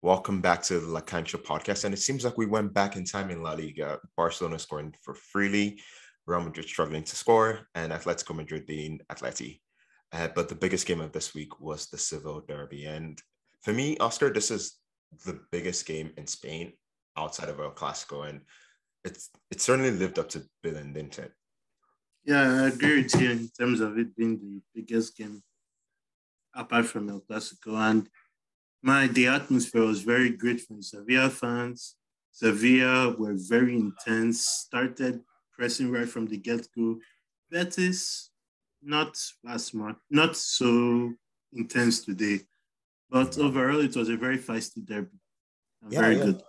Welcome back to the La Cancha podcast. And it seems like we went back in time in La Liga. Barcelona scoring for freely, Real Madrid struggling to score, and Atletico Madrid being Atleti. Uh, but the biggest game of this week was the Seville Derby. And for me, Oscar, this is the biggest game in Spain outside of El Clasico. And it's it certainly lived up to billing, didn't it? Yeah, I agree with you in terms of it being the biggest game apart from El Clasico. And my the atmosphere was very great from Sevilla fans. Sevilla were very intense, started pressing right from the get-go. Betis, not as much, not so intense today. But overall, it was a very feisty derby. Yeah, very yeah. good.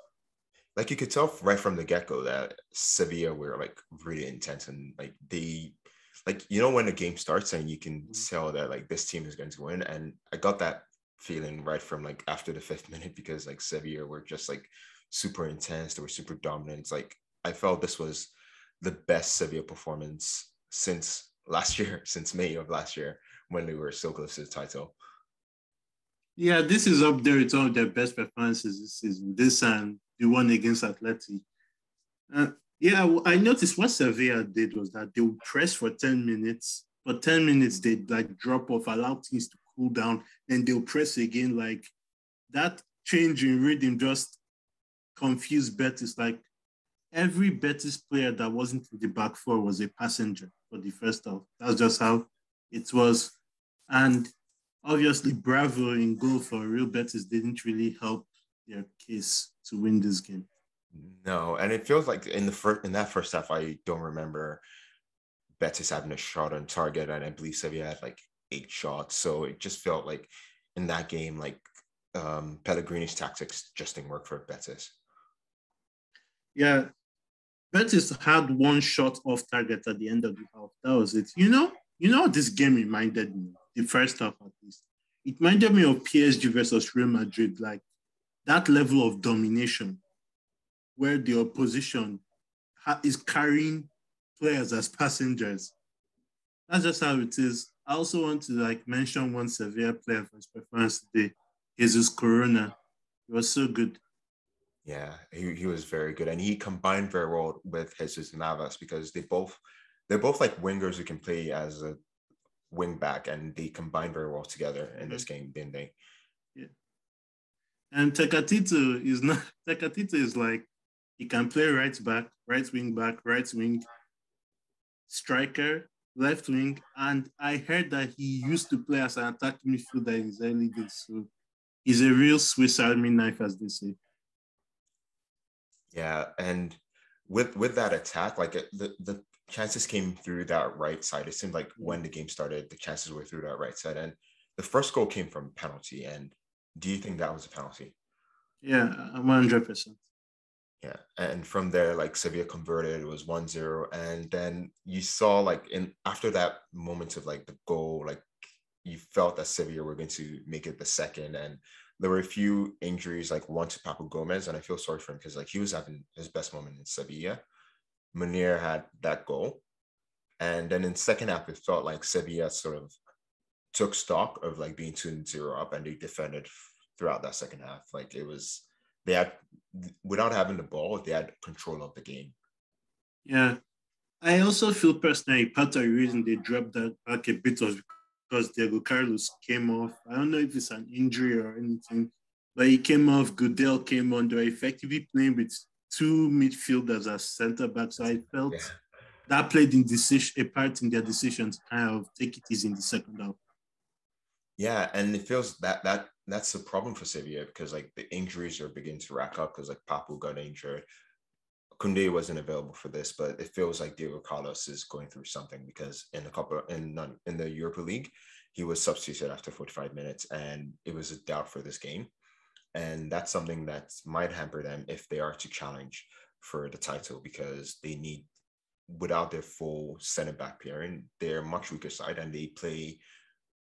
Like you could tell right from the get-go that Sevilla were like really intense and like they like you know when the game starts and you can mm-hmm. tell that like this team is going to win. And I got that feeling right from like after the fifth minute because like Sevilla were just like super intense. They were super dominant. It's like I felt this was the best Sevilla performance since last year, since May of last year when they were so close to the title. Yeah, this is up there. It's one of their best performances this season. This and the one against Atleti. Uh, yeah, I noticed what Sevilla did was that they would press for 10 minutes. For 10 minutes, they'd like drop off, allow teams to cool down, then they'll press again. Like that change in rhythm just confused Betis. Like every Betis player that wasn't in the back four was a passenger for the first half. That's just how it was. And obviously, Bravo in goal for Real Betis didn't really help their case to win this game. No, and it feels like in the first in that first half, I don't remember Betis having a shot on target, and I believe Sevilla had like eight shots. So it just felt like in that game, like um, Pellegrini's tactics just didn't work for Betis. Yeah, Betis had one shot off target at the end of the half. That was it. You know, you know this game reminded me. The first half, at least, it reminded me of PSG versus Real Madrid. Like that level of domination where the opposition ha- is carrying players as passengers. That's just how it is. I also want to like mention one Sevilla player for his performance today, Jesus Corona. He was so good. Yeah, he, he was very good, and he combined very well with Jesus Navas because they both they're both like wingers who can play as a wing back, and they combine very well together in mm-hmm. this game, didn't they? Yeah. And Tecatito is not Tecatito is like he can play right back, right wing back, right wing, striker, left wing. And I heard that he used to play as an attacking midfielder in his early days. So he's a real Swiss Army knife, as they say. Yeah, and with with that attack, like the the chances came through that right side. It seemed like when the game started, the chances were through that right side, and the first goal came from penalty. And do you think that was a penalty? Yeah, one hundred percent. Yeah. And from there, like Sevilla converted, it was 1-0. And then you saw like in after that moment of like the goal, like you felt that Sevilla were going to make it the second. And there were a few injuries, like one to Papu Gomez, and I feel sorry for him because like he was having his best moment in Sevilla. Munir had that goal. And then in second half, it felt like Sevilla sort of took stock of like being 2-0 up and they defended throughout that second half. Like it was they had without having the ball, they had control of the game. Yeah. I also feel personally part of the reason they dropped that back a bit was because Diego Carlos came off. I don't know if it's an injury or anything, but he came off. Gudelj came on. They were effectively playing with two midfielders as center backs. So I felt yeah. that played in decision a part in their decision to kind of take it easy in the second half. Yeah, and it feels that that that's the problem for Sevilla because like the injuries are beginning to rack up because like Papu got injured. Kunde wasn't available for this, but it feels like Diego Carlos is going through something because in a couple in in the Europa League, he was substituted after 45 minutes, and it was a doubt for this game, and that's something that might hamper them if they are to challenge for the title because they need without their full center back pairing, they're much weaker side and they play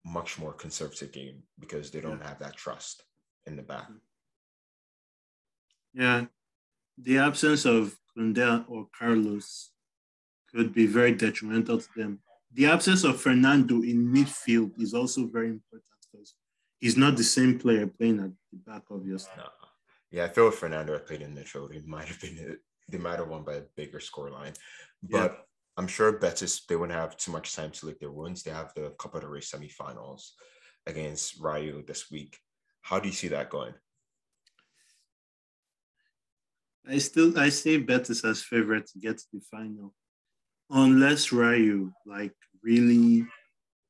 much more conservative game because they don't yeah. have that trust in the back. Yeah, the absence of Kunde or Carlos could be very detrimental to them. The absence of Fernando in midfield is also very important because he's not the same player playing at the back, obviously. No. Yeah, I feel if Fernando had played in the midfield, he might have been they might have won by a bigger scoreline. But. I'm sure Betis they wouldn't have too much time to lick their wounds. They have the Copa del Rey semifinals against Rayo this week. How do you see that going? I still I say Betis as favorite to get to the final, unless Rayo like really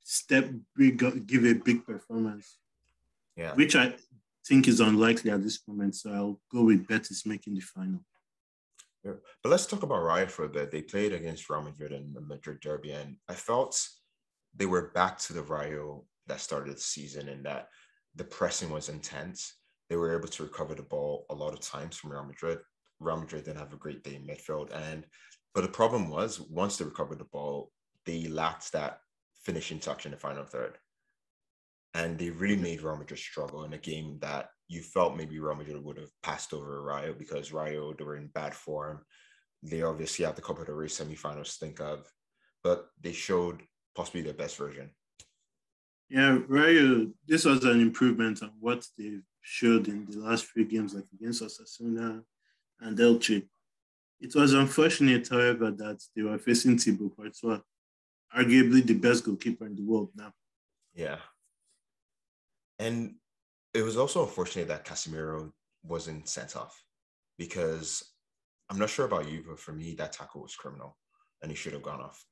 step big, give a big performance. Yeah, which I think is unlikely at this moment. So I'll go with Betis making the final. But let's talk about Rayo for a bit. They played against Real Madrid in the Madrid Derby, and I felt they were back to the Rayo that started the season, and that the pressing was intense. They were able to recover the ball a lot of times from Real Madrid. Real Madrid didn't have a great day in midfield, and but the problem was once they recovered the ball, they lacked that finishing touch in the final third and they really made Real Madrid struggle in a game that you felt maybe Real Madrid would have passed over Rayo because Rayo they were in bad form. They obviously have the Copa del Rey semifinals to think of, but they showed possibly their best version. Yeah, Rayo, this was an improvement on what they showed in the last three games, like against Osasuna and Elche. It was unfortunate, however, that they were facing Thibaut Courtois, arguably the best goalkeeper in the world now. Yeah, and it was also unfortunate that Casemiro wasn't sent off because I'm not sure about you, but for me, that tackle was criminal and he should have gone off.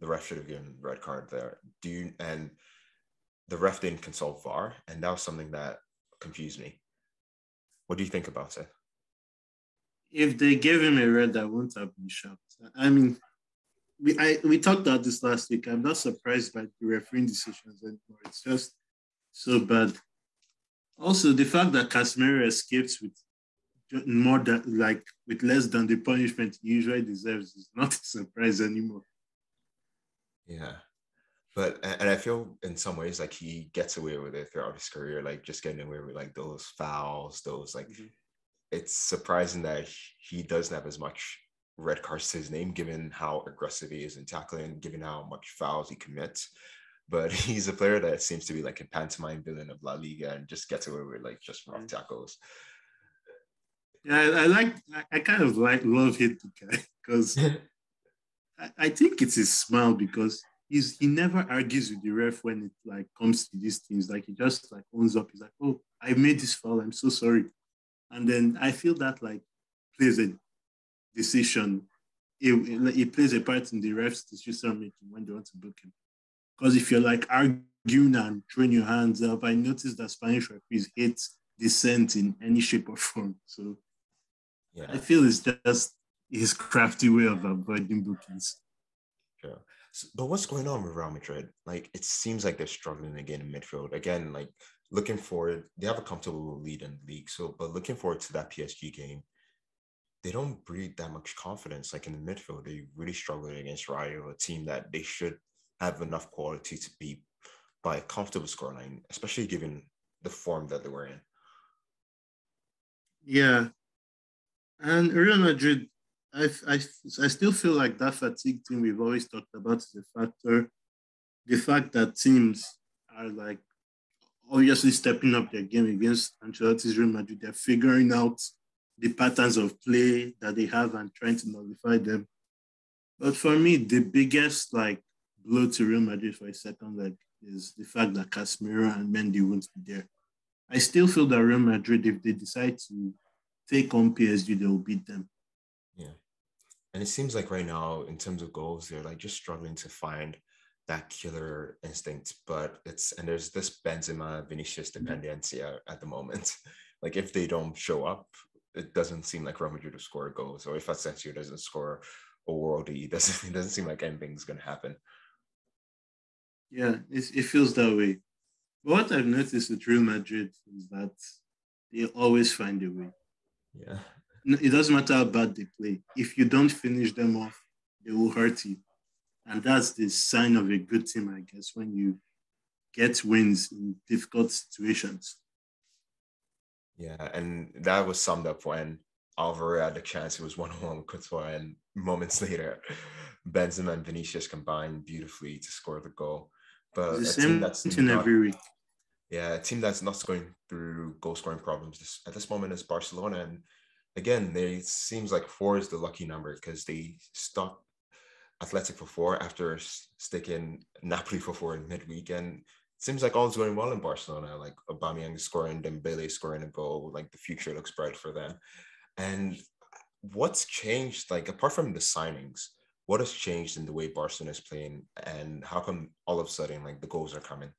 The ref should have given red card there. Do you, and the ref didn't consult VAR, and that was something that confused me. What do you think about it? If they gave him a red, I wouldn't have been shocked. I mean, we I we talked about this last week. I'm not surprised by the refereeing decisions anymore. It's just so bad. Also, the fact that Casemiro escapes with more than like with less than the punishment he usually deserves is not a surprise anymore. Yeah. But and I feel in some ways like he gets away with it throughout his career, like just getting away with like those fouls, those like mm-hmm. it's surprising that he doesn't have as much red cards to his name, given how aggressive he is in tackling, given how much fouls he commits but he's a player that seems to be like a pantomime villain of La Liga and just gets away with like just rough mm. tackles. Yeah, I, I like. I, kind of like love hit the guy because I, I think it's his smile because he's he never argues with the ref when it like comes to these things. Like he just like owns up. He's like, "Oh, I made this foul. I'm so sorry." And then I feel that like plays a decision. It, it plays a part in the ref's decision making when they want to book him. Because if you're like arguing and throwing your hands up, I noticed that Spanish referees hate dissent in any shape or form. So yeah. I feel it's just his crafty way of avoiding bookings. Sure. So, but what's going on with Real Madrid? Like it seems like they're struggling again in midfield. Again, like looking forward, they have a comfortable lead in the league. So, but looking forward to that PSG game, they don't breed that much confidence. Like in the midfield, they really struggled against Rayo, a team that they should have enough quality to beat by a comfortable scoreline, especially given the form that they were in. Yeah. And Real Madrid, I, I, I still feel like that fatigue thing we've always talked about is a factor. The fact that teams are like obviously stepping up their game against Ancelotti's Real Madrid, they're figuring out the patterns of play that they have and trying to nullify them. But for me, the biggest like blow to Real Madrid for a second leg is the fact that Casemiro and Mendy won't be there. I still feel that Real Madrid, if they decide to take on PSG, they will beat them. Yeah. And it seems like right now, in terms of goals, they're like just struggling to find that killer instinct. But it's, and there's this Benzema Vinicius mm-hmm. dependencia at the moment. like if they don't show up, it doesn't seem like Real Madrid will score goals. Or if Asensio doesn't score a worldie, it doesn't, it doesn't seem like anything's going to happen. Yeah, it, it feels that way. But what I've noticed with Real Madrid is that they always find a way. Yeah. It doesn't matter how bad they play. If you don't finish them off, they will hurt you. And that's the sign of a good team, I guess, when you get wins in difficult situations. Yeah, and that was summed up when Alvaro had the chance. It was one on one with Courtois, and moments later, Benzema and Vinicius combined beautifully to score the goal. But the same that's in every week. Yeah, a team that's not going through goal scoring problems this, at this moment is Barcelona, and again, they seems like four is the lucky number because they stopped Athletic for four after sticking Napoli for four in midweek, and seems like all's going well in Barcelona. Like Aubameyang scoring, Dembele scoring a goal. Like the future looks bright for them. And what's changed? Like apart from the signings, what has changed in the way Barcelona is playing, and how come all of a sudden like the goals are coming?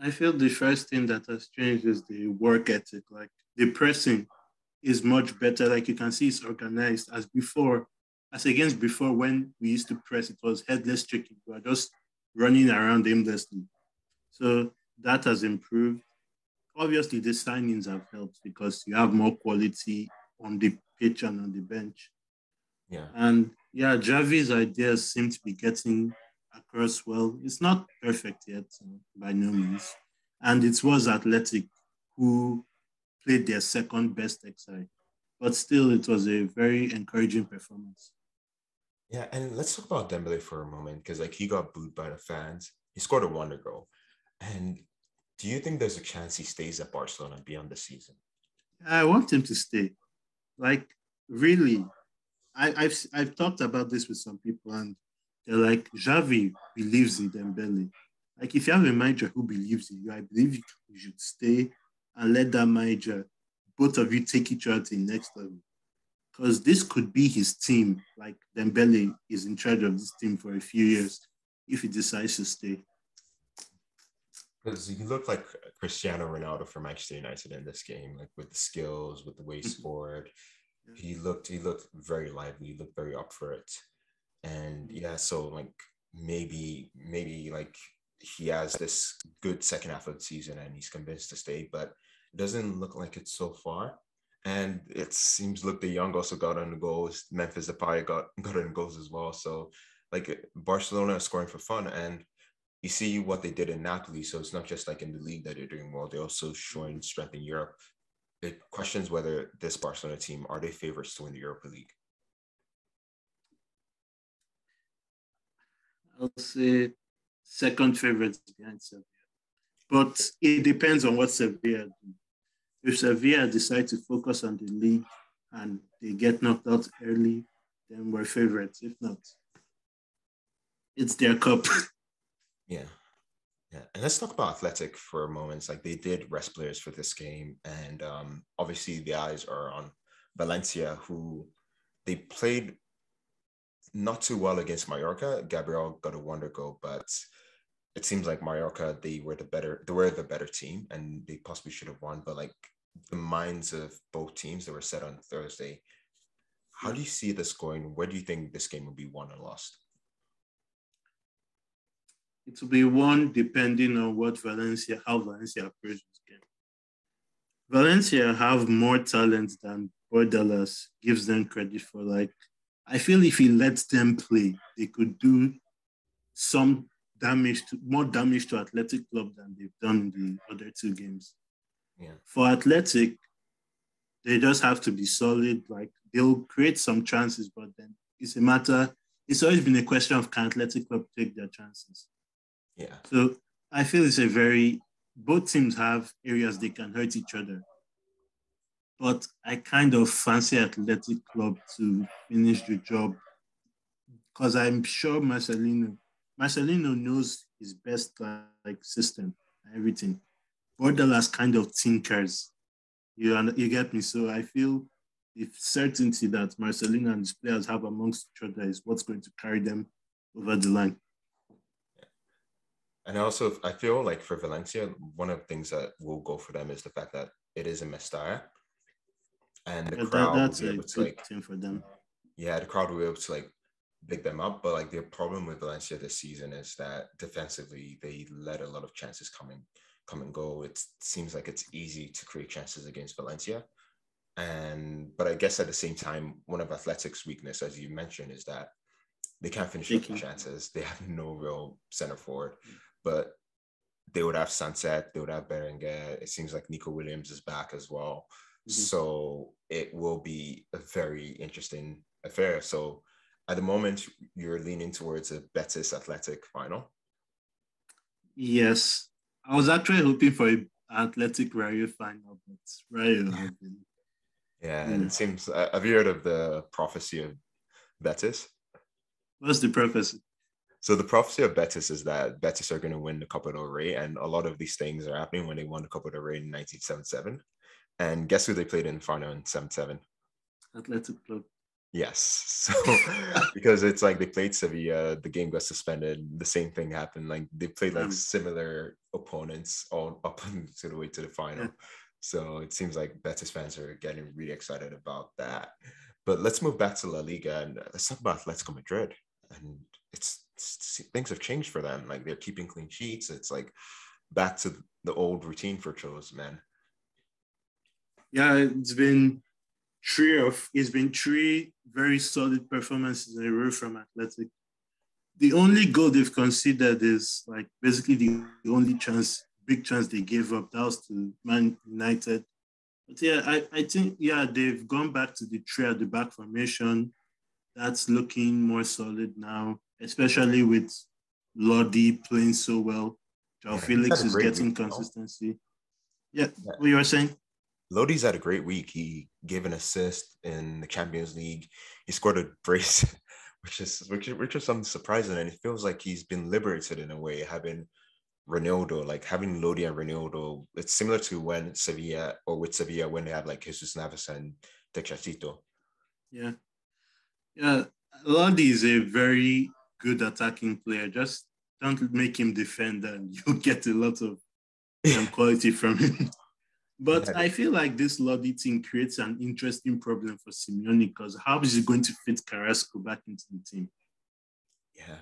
I feel the first thing that has changed is the work ethic. Like the pressing is much better. Like you can see, it's organized as before, as against before when we used to press, it was headless chicken. We were just running around aimlessly. So that has improved. Obviously, the signings have helped because you have more quality on the pitch and on the bench. Yeah. And yeah, Xavi's ideas seem to be getting across well. It's not perfect yet, uh, by no means. And it was Athletic who played their second best XI. But still, it was a very encouraging performance. Yeah, and let's talk about Dembele for a moment because like he got booed by the fans. He scored a wonder goal. And do you think there's a chance he stays at Barcelona beyond the season? I want him to stay. Like really, I, have I've talked about this with some people, and they're like, Xavi believes in Dembele. Like if you have a manager who believes in you, I believe you should stay and let that manager, both of you, take each other to the next level. Because this could be his team. Like Dembele is in charge of this team for a few years if he decides to stay. Because he looked like Cristiano Ronaldo for Manchester United in this game, like with the skills, with the way he mm-hmm. scored. He looked he looked very lively, he looked very up for it. And yeah, so like maybe maybe like he has this good second half of the season and he's convinced to stay, but it doesn't look like it so far. And it seems Luuk de Jong also got on the goals. Memphis Depay got got on goals as well. So like Barcelona is scoring for fun and you see what they did in Napoli. So it's not just like in the league that they're doing well; they're also showing strength in Europe. It questions whether this Barcelona team are they favorites to win the Europa League. I'll say second favorites behind Sevilla, but it depends on what Sevilla do. If Sevilla decide to focus on the league and they get knocked out early, then we're favorites. If not, it's their cup. Yeah. Yeah. And let's talk about Athletic for a moment. Like they did rest players for this game. And um, obviously the eyes are on Valencia, who they played not too well against Mallorca. Gabriel got a wonder goal, but it seems like Mallorca, they were the better, they were the better team and they possibly should have won. But like the minds of both teams that were set on Thursday, how do you see this going? Where do you think this game will be won or lost? It will be won depending on what Valencia, how Valencia approaches game. Valencia have more talent than Bordalas gives them credit for. Like, I feel if he lets them play, they could do some damage to more damage to Athletic Club than they've done in the other two games. Yeah. For Athletic, they just have to be solid. Like they'll create some chances, but then it's a matter. It's always been a question of can Athletic Club take their chances. Yeah. So I feel it's a very both teams have areas they can hurt each other. But I kind of fancy Athletic Club to finish the job because I'm sure Marcelino Marcelino knows his best like system and everything. Bordalas kind of tinkers. You you get me? So I feel the certainty that Marcelino and his players have amongst each other is what's going to carry them over the line. And also, I feel like for Valencia, one of the things that will go for them is the fact that it is in Mestalla, and the yeah, crowd that, will be able to like team for them. Yeah, the crowd will be able to like pick them up. But like the problem with Valencia this season is that defensively they let a lot of chances come in, come and go. It seems like it's easy to create chances against Valencia. And but I guess at the same time, one of Athletics' weakness, as you mentioned, is that they can't finish the chances. They have no real center forward. But they would have Sancet, they would have Berenguer. It seems like Nico Williams is back as well. Mm-hmm. So it will be a very interesting affair. So at the moment, you're leaning towards a Betis Athletic final. Yes. I was actually hoping for an Athletic Rayo final, but Rayo have been. Yeah, and it seems. Uh, have you heard of the prophecy of Betis? What's the prophecy? So the prophecy of Betis is that Betis are going to win the Copa del Rey, and a lot of these things are happening when they won the Copa del Rey in 1977. And guess who they played in final in 77? Athletic Club. Yes. So because it's like they played Sevilla, the game got suspended. The same thing happened. Like they played like mm. similar opponents all up to the way to the final. Yeah. So it seems like Betis fans are getting really excited about that. But let's move back to La Liga and let's talk about Atletico Madrid. And it's, it's things have changed for them. Like they're keeping clean sheets. It's like back to the old routine for Cholo's men. Yeah, it's been three of it's been three very solid performances in a row from Athletic. The only goal they've conceded is like basically the only chance, big chance they gave up. That was to Man United. But yeah, I, I think yeah, they've gone back to the three at the back formation. That's looking more solid now, especially with Lodi playing so well. Joao yeah, Felix is getting week, consistency. Yeah, yeah, what you were saying? Lodi's had a great week. He gave an assist in the Champions League. He scored a brace, which is which, which is something surprising, and it feels like he's been liberated in a way, having Reinildo, like having Lodi and Reinildo. It's similar to when Sevilla or with Sevilla when they had like Jesus Navas and Tecatito. Yeah, yeah. Lodi is a very good attacking player. Just don't make him defend, and you'll get a lot of um, quality from him. But I feel like this Lodi thing creates an interesting problem for Simeone because how is he going to fit Carrasco back into the team? Yeah,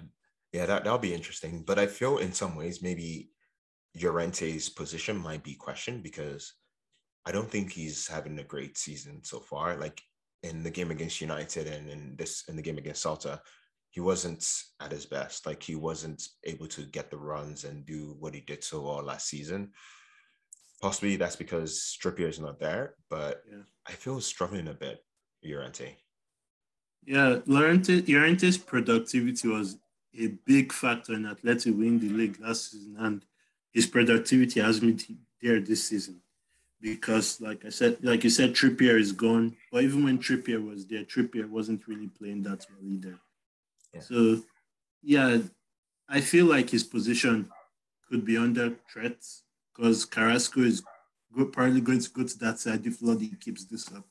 yeah, that, that'll be interesting. But I feel in some ways maybe Llorente's position might be questioned because I don't think he's having a great season so far. Like in the game against United and in this in the game against Celta, he wasn't at his best. Like he wasn't able to get the runs and do what he did so well last season. Possibly that's because Trippier is not there, but yeah. I feel struggling a bit, Llorente. Yeah, Llorente, Llorente's productivity was a big factor in Atleti winning the league last season, and his productivity has been there this season. Because, like I said, like you said, Trippier is gone. But even when Trippier was there, Trippier wasn't really playing that well either. Yeah. So, yeah, I feel like his position could be under threat because Carrasco is good, probably going to go to that side if Lodi keeps this up.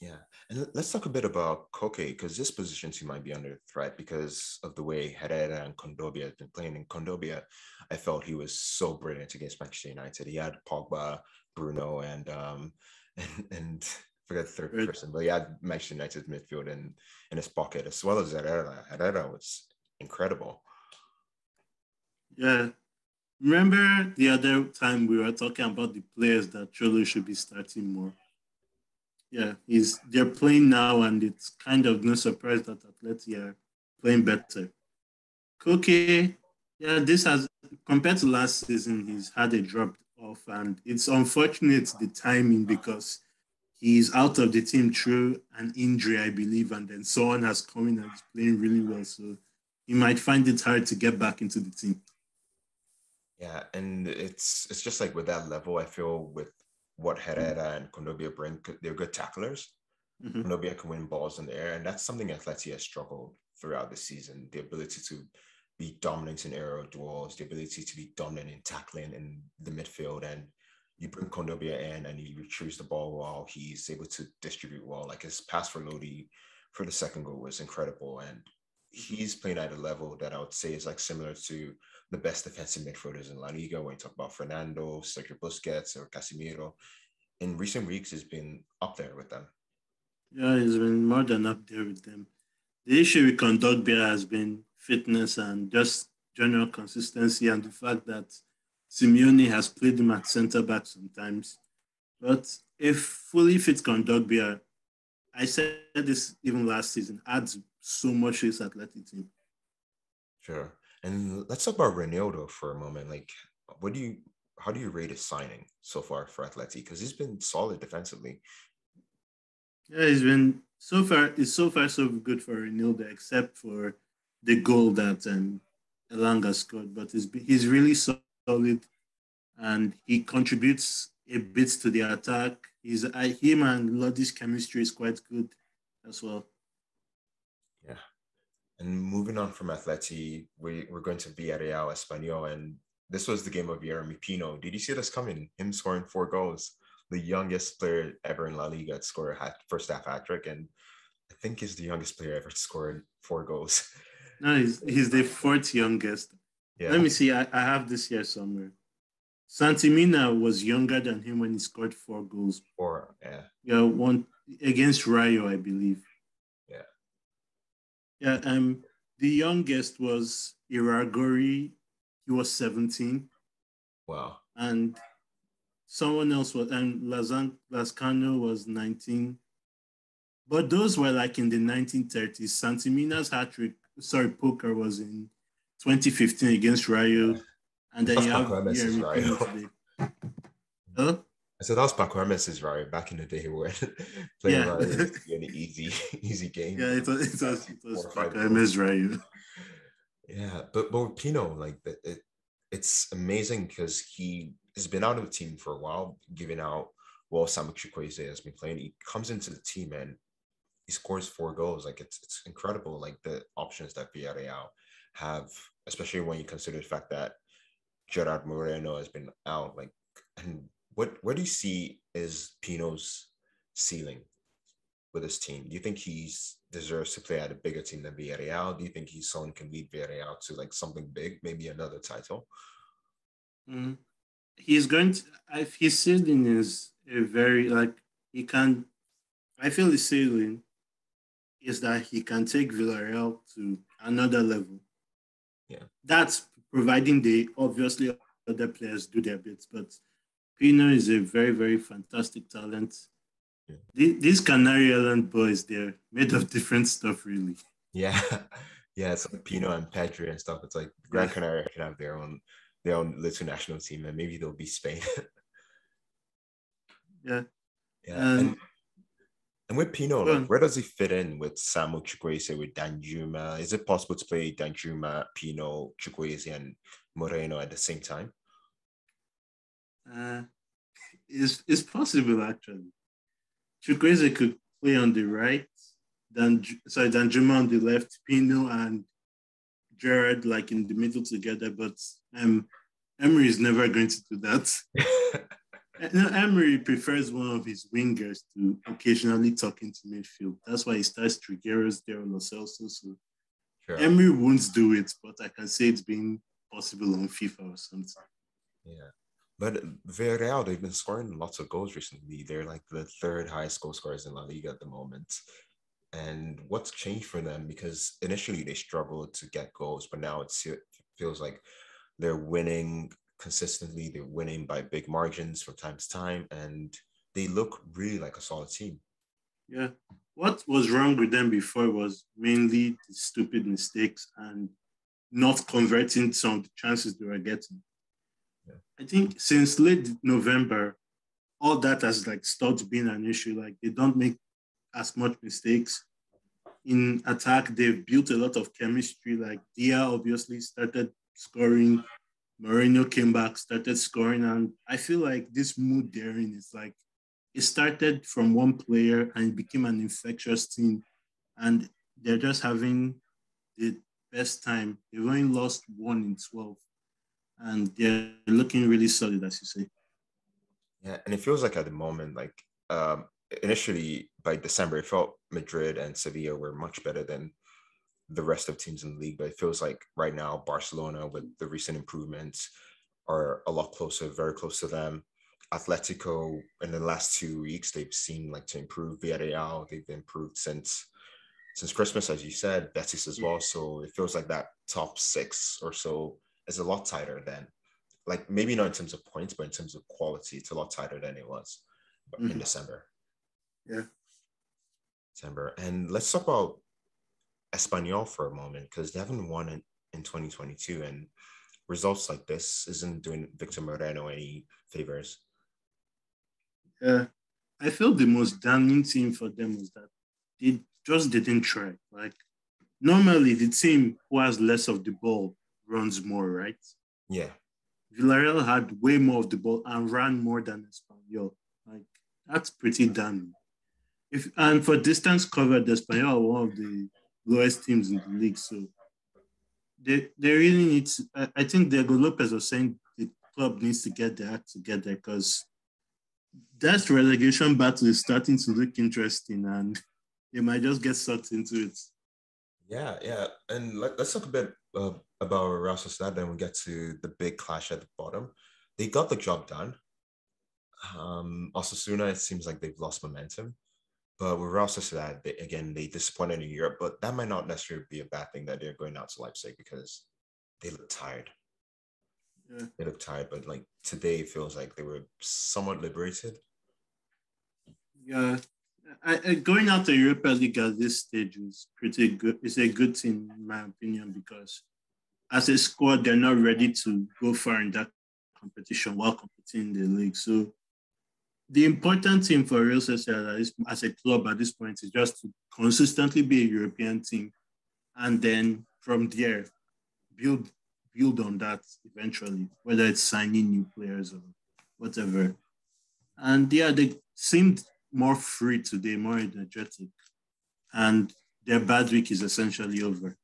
Yeah. And let's talk a bit about Koke because this position he might be under threat because of the way Herrera and Kondogbia have been playing. In Kondogbia, I felt he was so brilliant against Manchester United. He had Pogba, Bruno, and um and, and forget the third right. person, but he had Manchester United midfield in, in his pocket as well as Herrera. Herrera was incredible. Yeah, Remember the other time we were talking about the players that Cholo should be starting more? Yeah, he's they're playing now, and it's kind of no surprise that Atleti are playing better. Koke, yeah, this has compared to last season, he's had a drop off, and it's unfortunate the timing because he's out of the team through an injury, I believe, and then someone has come in and is playing really well, so he might find it hard to get back into the team. Yeah, and it's it's just like with that level, I feel with what Herrera and Kondogbia bring, they're good tacklers. Mm-hmm. Kondogbia can win balls in the air, and that's something Atleti has struggled throughout the season. The ability to be dominant in aerial duels, the ability to be dominant in tackling in the midfield, and you bring Kondogbia in and he retrieves the ball well. He's able to distribute well. Like his pass for Lodi for the second goal was incredible, and he's playing at a level that I would say is like similar to the best defensive midfielders in La Liga. When you talk about Fernando, Sergio Busquets, or Casemiro, in recent weeks, he's been up there with them. Yeah, he's been more than up there with them. The issue with Kondogbia has been fitness and just general consistency, and the fact that Simeone has played him at centre back sometimes. But if fully fit Kondogbia, I said this even last season, adds so much to his athletic team. Sure. And let's talk about Reinildo for a moment. Like, what do you, how do you rate his signing so far for Atleti? Because he's been solid defensively. Yeah, he's been so far. It's so far so good for Reinildo, except for the goal that um, Elanga scored. But he's he's really solid and he contributes a bit to the attack. He's uh, him and Lodi's chemistry is quite good as well. Yeah. And moving on from Atleti, we, we're going to Villarreal Espanyol, and this was the game of Yeremy Pino. Did you see this coming? Him scoring four goals, the youngest player ever in La Liga to score a hat, first half hat trick, and I think he's the youngest player ever to score four goals. No, he's, he's the fourth youngest. Yeah. Let me see. I, I have this here somewhere. Santi Mina was younger than him when he scored four goals. Four, yeah. Yeah, one against Rayo, I believe. Yeah. Yeah, um, the youngest was Iraragorri. He was 17. Wow. And someone else was, and Lazan, Lazcano was 19. But those were like in the 1930s. Santi Mina's hat trick, sorry, poker was in 2015 against Rayo. And then you have Jeremy Rayo. Huh? I said that was Paco Jemez' Rayo back in the day when playing yeah. Rayo was an easy, easy game. Yeah, it was, it was, it was Paco Jemez Rayo. Yeah, but but with Pino, like it, it it's amazing because he has been out of the team for a while, giving out while Samu Chukwueze has been playing. He comes into the team and he scores four goals. Like it's it's incredible. Like the options that Villarreal have, especially when you consider the fact that Gerard Moreno has been out. Like, and what what do you see is Pino's ceiling with his team? Do you think he deserves to play at a bigger team than Villarreal? Do you think he's someone can lead Villarreal to like something big, maybe another title? Mm. He's going to. If his ceiling is a very like he can. I feel his ceiling is that he can take Villarreal to another level. Yeah. That's providing they obviously other players do their bits, but Pino is a very, very fantastic talent. Yeah. These Canary Island boys, they're made of different stuff, really. Yeah. Yeah, it's like Pino and Pedri and stuff. It's like Gran Canaria can have their own their own little national team and maybe they'll be Spain. yeah. Yeah. Um, and with Pino, like, where does he fit in with Samuel Chukwueze, with Danjuma? Is it possible to play Danjuma, Pino, Chukwueze, and Moreno at the same time? Uh, it's, it's possible, actually. Chukwueze could play on the right, Dan, sorry, Danjuma on the left, Pino and Gerard like in the middle together, but um, Emery is never going to do that. Emery prefers one of his wingers to occasionally tuck into midfield. That's why he starts Trigueros there on Celso. So sure. Emery won't do it, but I can say it's been possible on FIFA or something. Yeah. But Villarreal, they've been scoring lots of goals recently. They're like the third highest goal scorers in La Liga at the moment. And what's changed for them? Because initially they struggled to get goals, but now it feels like they're winning consistently. They're winning by big margins from time to time, and they look really like a solid team. Yeah. What was wrong with them before was mainly the stupid mistakes and not converting some of the chances they were getting. Yeah. I think since late November, all that has like stopped being an issue. Like they don't make as much mistakes. In attack, they've built a lot of chemistry. Like Dia obviously started scoring Moreno came back, started scoring, and I feel like this mood daring is like it started from one player and it became an infectious team, and they're just having the best time. They've only lost one in twelve, and they're looking really solid, as you say. Yeah, and it feels like at the moment, like um, initially by December, it felt Madrid and Sevilla were much better than the rest of teams in the league. But it feels like right now Barcelona, with the recent improvements, are a lot closer, very close to them. Atletico in the last two weeks they've seen like to improve. Villarreal they've improved since since Christmas, as you said. Betis as well. So it feels like that top six or so is a lot tighter than like maybe not in terms of points, but in terms of quality, it's a lot tighter than it was mm-hmm. in December. Yeah. December. And let's talk about Espanyol for a moment because they haven't won in, in 2022, and results like this isn't doing Victor Moreno any favors. Yeah, I feel the most damning thing for them was that they just didn't try. Like normally, the team who has less of the ball runs more, right? Yeah. Villarreal had way more of the ball and ran more than Espanyol. Like that's pretty damning. If and for distance covered, Espanyol are one of the lowest teams in the league. So they they really need to, I, I think Diego Lopez was saying the club needs to get their act together because that relegation battle is starting to look interesting and they might just get sucked into it. Yeah, yeah. And let, us talk a bit uh, about Real Sociedad, then we get to the big clash at the bottom. They got the job done. Um, Osasuna, it seems like they've lost momentum. But with Real Sociedad, they, again, they disappointed in Europe, but that might not necessarily be a bad thing that they're going out to Leipzig because they look tired. Yeah. They look tired, but like today feels like they were somewhat liberated. Yeah, I, I, going out to Europa League at this stage is pretty good. It's a good thing, in my opinion, because as a squad, they're not ready to go far in that competition while competing in the league. So the important thing for Real Sociedad as a club at this point is just to consistently be a European team, and then from there build build on that eventually, whether it's signing new players or whatever. And yeah, they seemed more free today, more energetic, and their bad week is essentially over.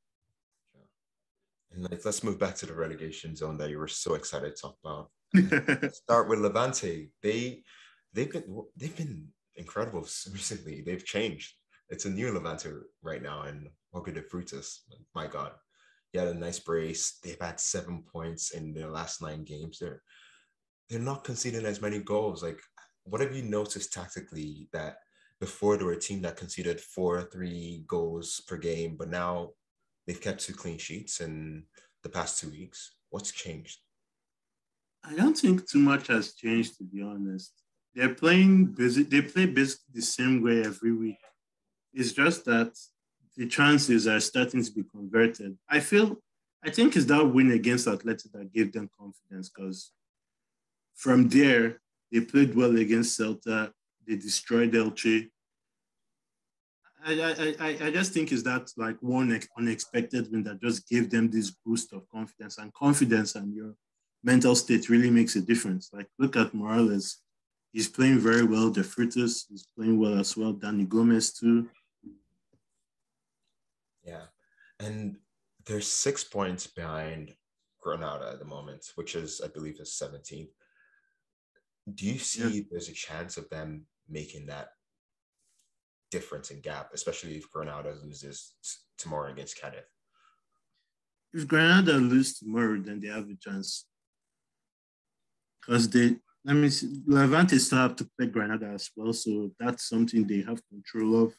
And like, let's move back to the relegation zone that you were so excited to talk about. Start with Levante. They they've been they've been incredible recently. They've changed. It's a new Levante right now, and Jorge de Frutos. My God, he had a nice brace. They've had seven points in their last nine games. They're they're not conceding as many goals. Like, what have you noticed tactically that before they were a team that conceded four, three goals per game, but now they've kept two clean sheets in the past two weeks? What's changed? I don't think too much has changed, to be honest. They're playing busy. They play basically the same way every week. It's just that the chances are starting to be converted. I feel, I think it's that win against Athletic that gave them confidence because from there they played well against Celta. They destroyed Elche. I, I, I, I just think is that like one unexpected win that just gave them this boost of confidence and confidence and your mental state really makes a difference. Like look at Morales he's playing very well. De Frutos is playing well as well. Danny Gomez too. Yeah, and they're six points behind Granada at the moment, which is I believe is 17th. Do you see yeah. there's a chance of them making that difference in gap, especially if Granada loses tomorrow against Cadiz? If Granada lose tomorrow, then they have a chance because they let me see. Levante still have to play Granada as well, so that's something they have control of.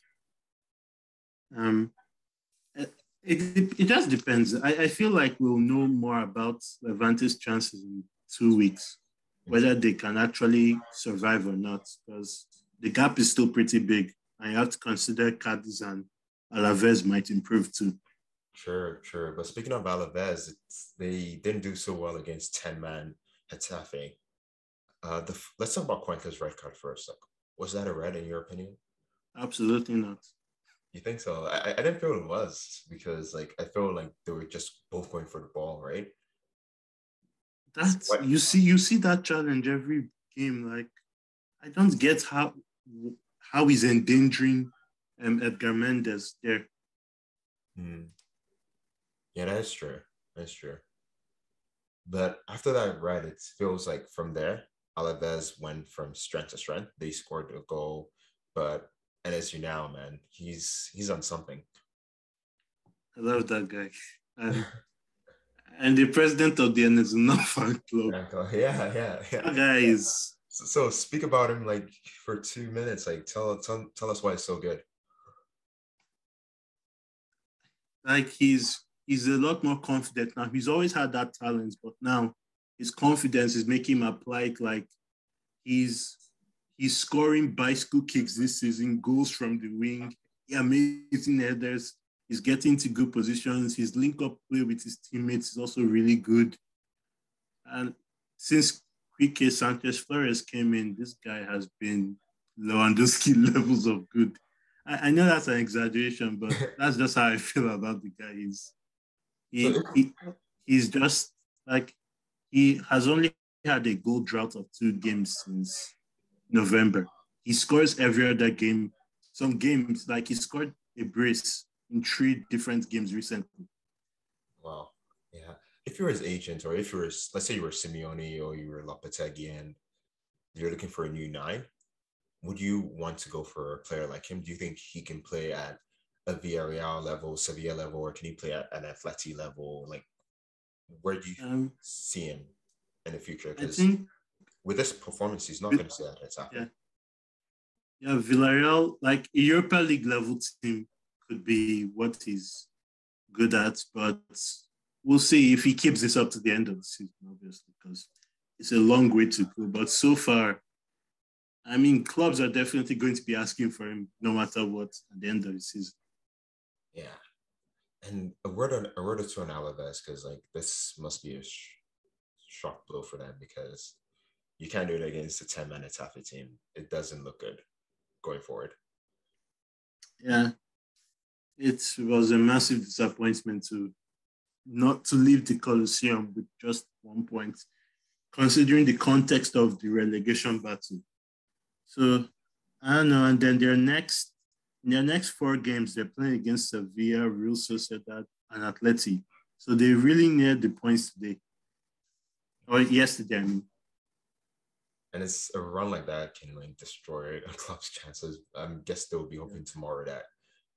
Um, it, it, it just depends. I, I feel like we'll know more about Levante's chances in two weeks, whether they can actually survive or not, because the gap is still pretty big. And you have to consider Cadiz and Alaves might improve too. Sure, sure. But speaking of Alaves, they didn't do so well against 10 man Getafe. Uh, the, let's talk about Cuenca's red card first. Like, was that a red in your opinion? Absolutely not. You think so? I, I didn't feel it was because like I feel like they were just both going for the ball, right? That's what? you see you see that challenge every game. Like I don't get how how he's endangering um, Edgar Mendez there. Hmm. Yeah, that's true. That's true. But after that red, it feels like from there Alaves went from strength to strength. They scored a goal, but and as you now, man, he's he's on something. I love that guy. And, and the president of the NS fan club. Yeah, yeah, yeah. That guy is so, so, speak about him like for two minutes. Like tell tell tell us why it's so good. Like he's he's a lot more confident now. He's always had that talent, but now his confidence is making him apply it like he's he's scoring bicycle kicks this season, goals from the wing, amazing headers. He's getting to good positions. His link up play with his teammates is also really good. And since Quique Sanchez Flores came in, this guy has been Lewandowski levels of good. I, I, know that's an exaggeration, but that's just how I feel about the guy. He's he, he he's just like he has only had a goal drought of two games since November. He scores every other game. Some games, like he scored a brace in three different games recently. Wow. Yeah. If you're his agent, or if you're, let's say you were Simeone or you were Lopetegui and you're looking for a new nine, would you want to go for a player like him? Do you think he can play at a Villarreal level, Sevilla level, or can he play at an Atleti level? Like, where do you um, see him in the future? Because with this performance, he's not going to stay at Atleti. Yeah. Yeah, Villarreal, like a Europa League level team, could be what he's good at, but we'll see if he keeps this up to the end of the season, obviously, because it's a long way to go. But so far, I mean, clubs are definitely going to be asking for him no matter what at the end of the season. Yeah, and a word on a word or two on Alaves because like this must be a sh- shock blow for them because you can't do it against a ten man Getafe team. It doesn't look good going forward. Yeah, it was a massive disappointment to not to leave the Coliseum with just one point, considering the context of the relegation battle. So I don't know. And then their next in their next four games, they're playing against Sevilla, Real Sociedad, and Atleti. So they really need the points today. Or yesterday, I mean. And it's a run like that can like destroy a club's chances. I guess they'll be hoping tomorrow that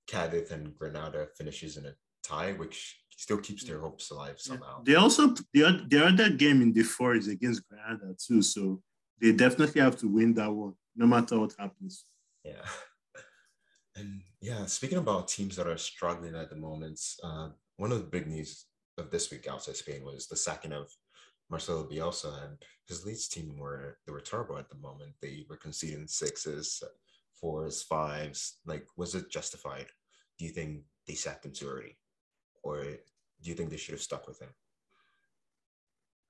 Cadiz and Granada finishes in a tie, which still keeps their hopes alive somehow. They also the, the other game in the four is against Granada too, so they definitely have to win that one no matter what happens. Yeah. And yeah, speaking about teams that are struggling at the moment, uh, one of the big news of this week outside Spain was the sacking of Marcelo Bielsa and his Leeds team were they were terrible at the moment. They were conceding sixes, fours, fives. Like, was it justified? Do you think they sacked him too early, or do you think they should have stuck with him?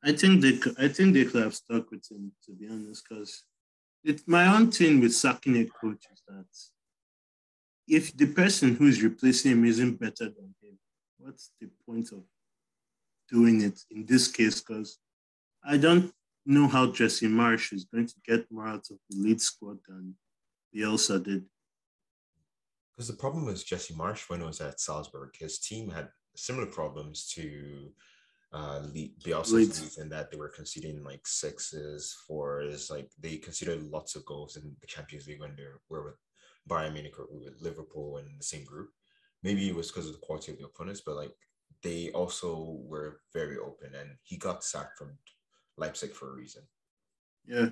I think they I think they could have stuck with him to be honest, because it's my own thing with sacking a coach is that if the person who is replacing him isn't better than him, what's the point of doing it in this case? Because I don't know how Jesse Marsch is going to get more out of the Leeds squad than Bielsa did. Because the problem was Jesse Marsch when he was at Salzburg, his team had similar problems to uh, Bielsa's in that they were conceding like sixes, fours, like they conceded lots of goals in the Champions League when they were with Bayern Munich or with Liverpool in the same group. Maybe it was because of the quality of the opponents, but like they also were very open, and he got sacked from Leipzig for a reason. Yeah.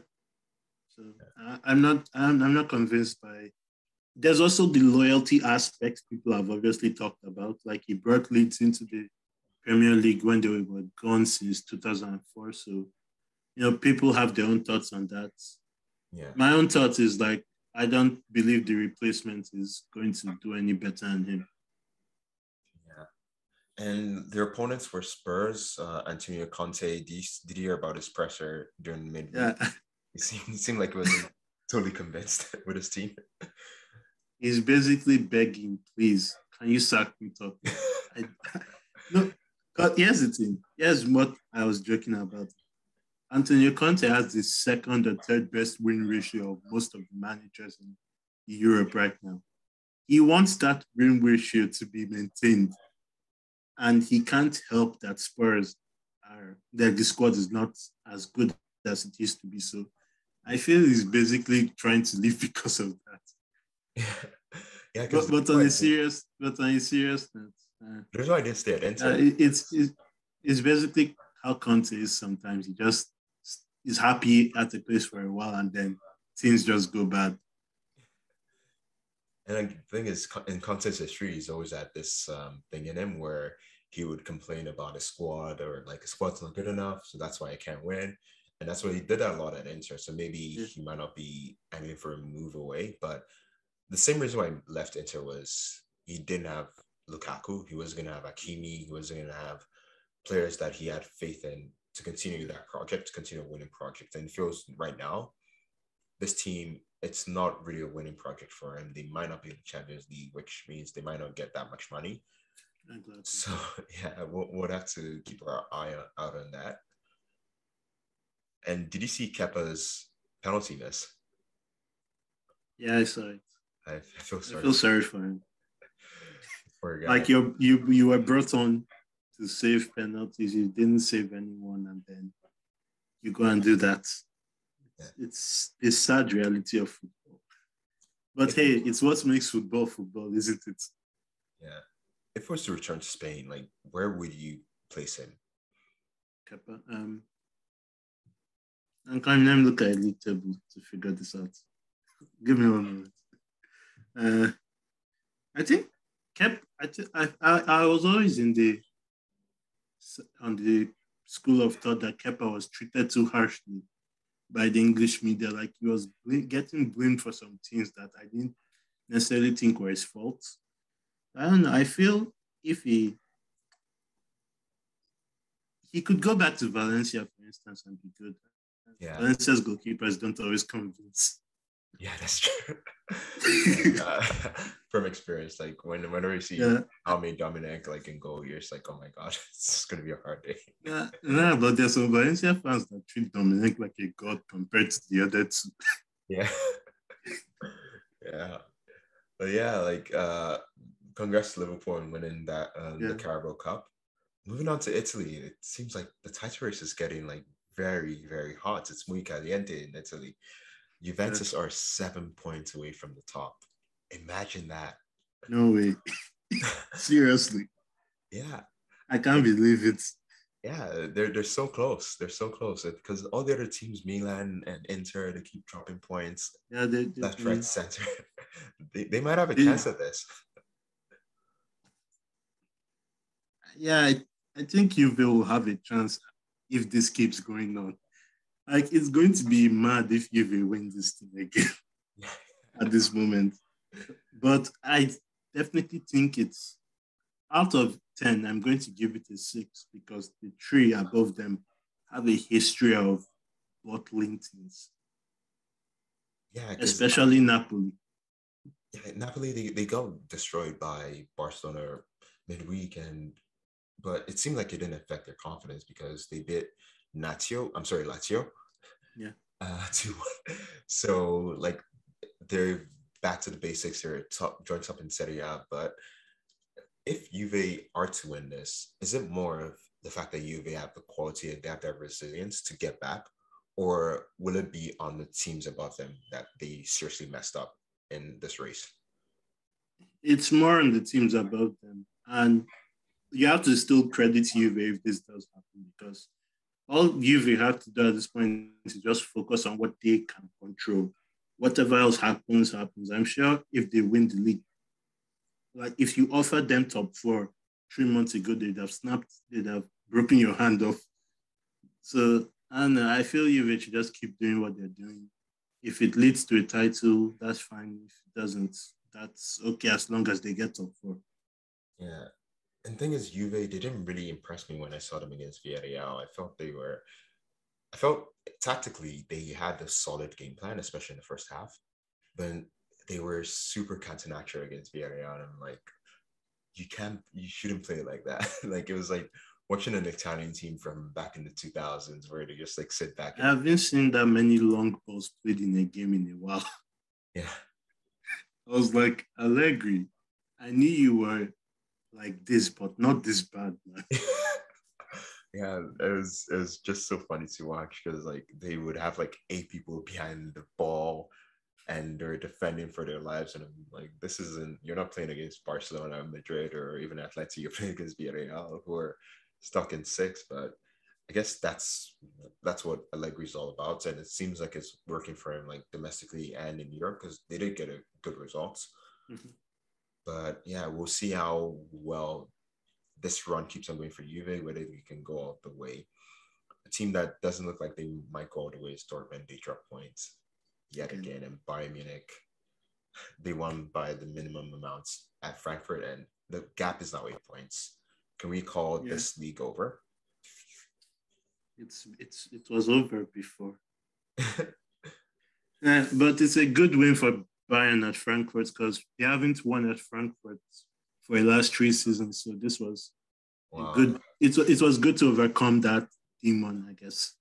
So yeah. I, am not I'm, I'm not convinced by there's also the loyalty aspect people have obviously talked about. Like he brought Leeds into the Premier League when they were gone since 2004. So, you know, people have their own thoughts on that. Yeah. My own thought is like, I don't believe the replacement is going to do any better than him. Yeah. And their opponents were Spurs, uh, Antonio Conte. Did you, did hear about his pressure during mid? Yeah. He seemed, he seemed like he was totally convinced with his team. He's basically begging, please, can you sack me talk? I, no, but here's the thing. Here's what I was joking about. Antonio Conte has the second or third best win ratio of most of the managers in Europe right now. He wants that win ratio to be maintained. And he can't help that Spurs are that the squad is not as good as it used to be. So I feel he's basically trying to leave because of that. yeah, but, but on a serious but on a serious note, uh, There's why I didn't stay at Inter. Uh, it, it's, it's it's basically how Conte is sometimes. He just is happy at a place for a while and then things just go bad. And the thing is, in Conte's history, he's always had this um, thing in him where he would complain about his squad or like his squad's not good enough, so that's why I can't win. And that's why he did that a lot at Inter. So maybe yeah. he might not be aiming for a move away, but the same reason why he left Inter was he didn't have Lukaku. He wasn't going to have Hakimi. He wasn't going to have players that he had faith in to continue that project, to continue a winning project. And it feels right now, this team, it's not really a winning project for him. They might not be in the Champions League, which means they might not get that much money. So yeah, we'll, we'll have to keep our eye out on that. And did you see Kepa's penalty miss? Yeah, I saw it. I feel sorry. I feel sorry for him. Like you, you, you were brought on to save penalties. You didn't save anyone, and then you go and do that. Yeah. It's the sad reality of football. But hey, it's what makes football football, isn't it? yeah. If it was to return to Spain, like where would you place him? Kepa. Um, I'm coming. Let me look at a league table to figure this out. Give me one moment. Uh, I think Kep. I, th- I I I was always in the on the school of thought that Kepa was treated too harshly by the English media. Like he was getting blamed for some things that I didn't necessarily think were his fault. I don't know. I feel if he he could go back to Valencia, for instance, and be good. Yeah. Valencia's goalkeepers don't always convince. Yeah, that's true. uh, from experience, like when whenever you see Yeah, Jaume Domenech like in goal, you're just like, oh my god, it's gonna be a hard day. yeah, yeah, but there's some Valencia fans that treat Domenech like a god compared to the other two. Yeah. yeah. But yeah, like uh congrats to Liverpool on winning that um Yeah. the Carabao Cup. Moving on to Italy, it seems like the title race is getting like very, very hot. It's muy caliente in Italy. Juventus are seven points away from the top. Imagine that. No way. Seriously, Yeah. I can't believe it. Yeah, they're they're so close. They're so close because all the other teams, Milan and Inter, they keep dropping points Yeah, they, they, left, right, center. they, they might have a Yeah. chance at this. yeah, I, I think Juve will have a chance if this keeps going on. Like it's going to be mad if Juve win this thing again at this moment. But I definitely think it's out of 10, I'm going to give it a six because the three above them have a history of bottling things, Yeah, especially Napoli. yeah, Napoli they, they got destroyed by Barcelona midweek, and but it seemed like it didn't affect their confidence because they beat Lazio. I'm sorry, Lazio. Yeah. Uh, one. So like they're back to the basics. They're top joint up in Serie A, but if Juve are to win this, is it more of the fact that Juve have the quality and they have that resilience to get back, or will it be on the teams above them that they seriously messed up in this race? It's more on the teams above them. And you have to still credit Juve if this does happen because all Juve have to do at this point is just focus on what they can control. Whatever else happens, happens. I'm sure if they win the league, like if you offered them top four three months ago, they'd have snapped, they'd have broken your hand off. So know. I feel Juve should just keep doing what they're doing. If it leads to a title, that's fine. If it doesn't, that's okay as long as they get top four. Yeah. And thing is, Juve, they didn't really impress me when I saw them against Villarreal. I felt they were, I felt tactically they had a solid game plan, especially in the first half. But they were super catenaccio against Villarreal. And I'm like, you can't, you shouldn't play like that. like it was like watching an Italian team from back in the 2000s where they just like sit back. I haven't seen that many long balls played in a game in a while. yeah. I was like, Allegri, I knew you were like this, but not this bad, man. yeah, it was it was just so funny to watch because like they would have like eight people behind the ball and they're defending for their lives. And I'm like, this isn't you're not playing against Barcelona, Madrid, or even Atleti, you're playing against Villarreal who are stuck in six. But I guess that's that's what Allegri's all about. And it seems like it's working for him like domestically and in Europe because they did get a good results. Mhm. But yeah, we'll see how well this run keeps on going for Juve, whether they can go all the way. A team that doesn't look like they might go all the way is Dortmund. They drop points yet Okay. again, and Bayern Munich, they won by the minimum amounts at Frankfurt, and the gap is now eight points. Can we call Yeah. this league over? It's it's it was over before. Yeah, uh, but it's a good win for Bayern at Frankfurt because they haven't won at Frankfurt for the last three seasons. So this was a Wow. good. It, it was good to overcome that demon, I guess.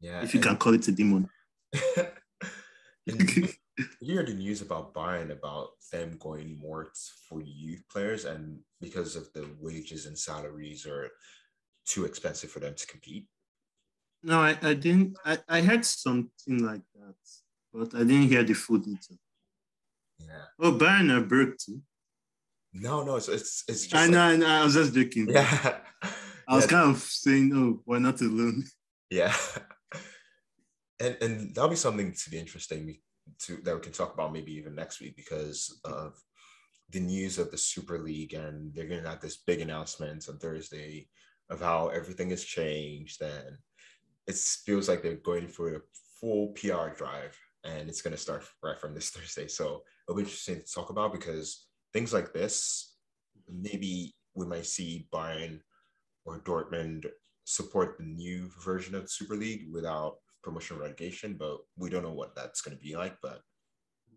Yeah. If you can call it a demon. you heard the news about Bayern about them going more for youth players, and because of the wages and salaries are too expensive for them to compete. No, I, I didn't. I, I heard something like that, but I didn't hear the full detail. Yeah. Oh, Bayern are broke too. No, no, it's it's, it's just. I know, like, I know. I was just joking. Yeah. I was kind of saying, "Oh, why not alone?" Yeah. And and that'll be something to be interesting to that we can talk about maybe even next week because of the news of the Super League and they're going to have this big announcement on Thursday of how everything has changed and it feels like they're going for a full PR drive and it's going to start right from this Thursday. So it'll be interesting to talk about because things like this, maybe we might see Bayern or Dortmund support the new version of Super League without promotion relegation, but we don't know what that's going to be like. But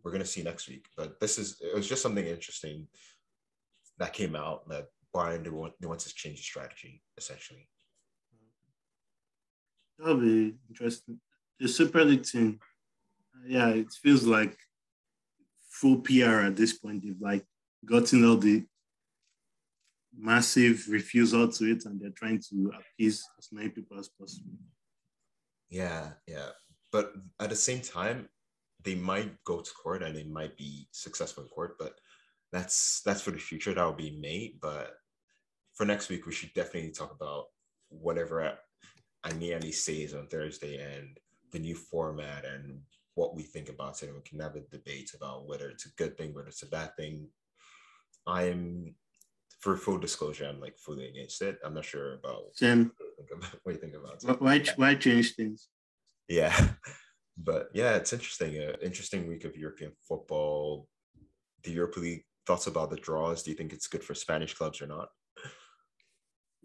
we're going to see next week. But this is it was just something interesting that came out that Bayern they want they want to change the strategy essentially. That'll be interesting. The Super League team, yeah, it feels like full PR at this point. They've like gotten all the massive refusal to it, and they're trying to appease as many people as possible. Yeah, yeah. But at the same time, they might go to court and they might be successful in court, but that's that's for the future. That will be May. But for next week, we should definitely talk about whatever Agnelli says on Thursday and the new format and what we think about it. And we can have a debate about whether it's a good thing, whether it's a bad thing. I am, for full disclosure, I'm like fully against it. I'm not sure about Same. what you think about it. Why, why change things? Yeah. But yeah, it's interesting. Uh, interesting week of European football. The Europa League thoughts about the draws. Do you think it's good for Spanish clubs or not?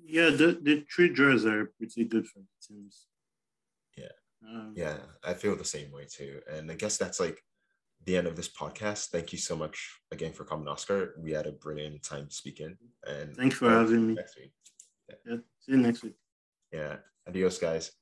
Yeah, the, the three draws are pretty good for the teams. Yeah. Um, yeah, I feel the same way too. And I guess that's like the end of this podcast. Thank you so much again for coming, Oscar. We had a brilliant time speaking. And thanks for having me. Next week. Yeah. yeah. See you next week. Yeah. Adios, guys.